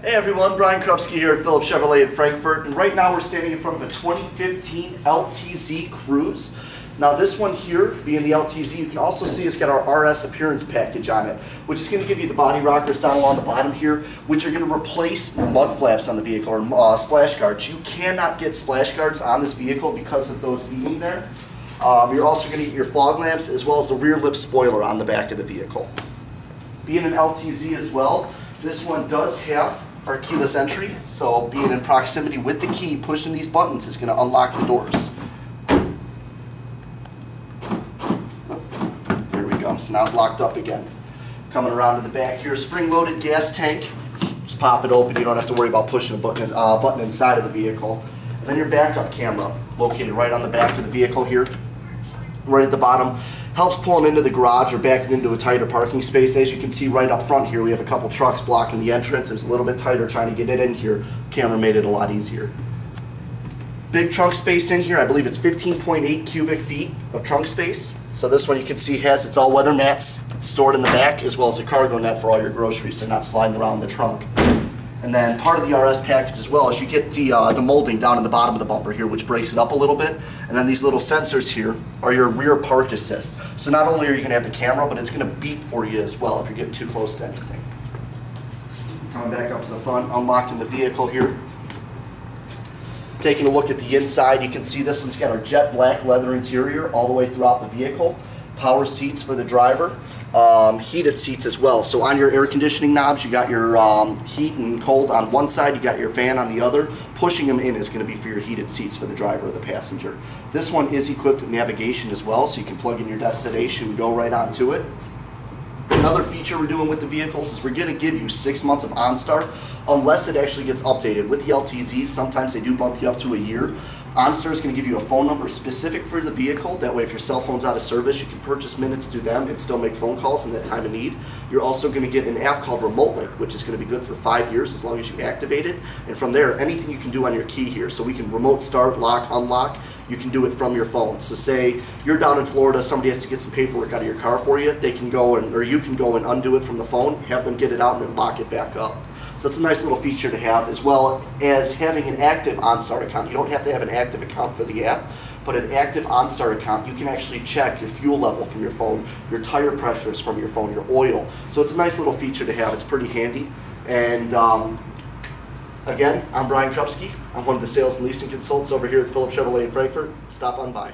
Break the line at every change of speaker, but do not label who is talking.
Hey everyone, Bryan Krupske here at Phillips Chevrolet in Frankfort, and right now we're standing in front of a 2015 LTZ Cruze. Now this one here, being the LTZ, you can also see it's got our RS appearance package on it, which is going to give you the body rockers down along the bottom here, which are going to replace mud flaps on the vehicle, or uh, splash guards. You cannot get splash guards on this vehicle because of those being there. Um, you're also going to get your fog lamps as well as the rear lip spoiler on the back of the vehicle. Being an LTZ as well, this one does have our keyless entry, so being in proximity with the key, pushing these buttons is going to unlock the doors. There we go. So now it's locked up again. Coming around to the back here, spring-loaded gas tank. Just pop it open. You don't have to worry about pushing a button, uh, button inside of the vehicle. And then your backup camera, located right on the back of the vehicle here, right at the bottom helps pull them into the garage or backing into a tighter parking space. As you can see right up front here, we have a couple trucks blocking the entrance. It was a little bit tighter trying to get it in here. Camera made it a lot easier. Big trunk space in here. I believe it's 15.8 cubic feet of trunk space. So this one you can see has its all-weather mats stored in the back as well as a cargo net for all your groceries. They're not sliding around the trunk. And then part of the RS package as well is you get the, uh, the molding down in the bottom of the bumper here, which breaks it up a little bit. And then these little sensors here are your rear park assist. So not only are you going to have the camera, but it's going to beep for you as well if you're getting too close to anything. Coming back up to the front, unlocking the vehicle here. Taking a look at the inside, you can see this one's got our jet black leather interior all the way throughout the vehicle. Power seats for the driver um, heated seats as well. So on your air conditioning knobs, you got your um, heat and cold on one side, you got your fan on the other. Pushing them in is going to be for your heated seats for the driver or the passenger. This one is equipped with navigation as well, so you can plug in your destination and go right onto it. Another feature we're doing with the vehicles is we're going to give you six months of OnStar unless it actually gets updated. With the LTZs, sometimes they do bump you up to a year. OnStar is going to give you a phone number specific for the vehicle. That way, if your cell phone's out of service, you can purchase minutes through them and still make phone calls in that time of need. You're also going to get an app called RemoteLink, which is going to be good for five years as long as you activate it. And from there, anything you can do on your key here. So we can remote start, lock, unlock. You can do it from your phone. So say you're down in Florida, somebody has to get some paperwork out of your car for you. They can go and, or you can go and undo it from the phone, have them get it out, and then lock it back up. So it's a nice little feature to have, as well as having an active OnStar account. You don't have to have an active account for the app, but an active OnStar account, you can actually check your fuel level from your phone, your tire pressures from your phone, your oil. So it's a nice little feature to have. It's pretty handy. And um, again, I'm Bryan Krupske. I'm one of the sales and leasing consultants over here at Phillips Chevrolet in Frankfort. Stop on by.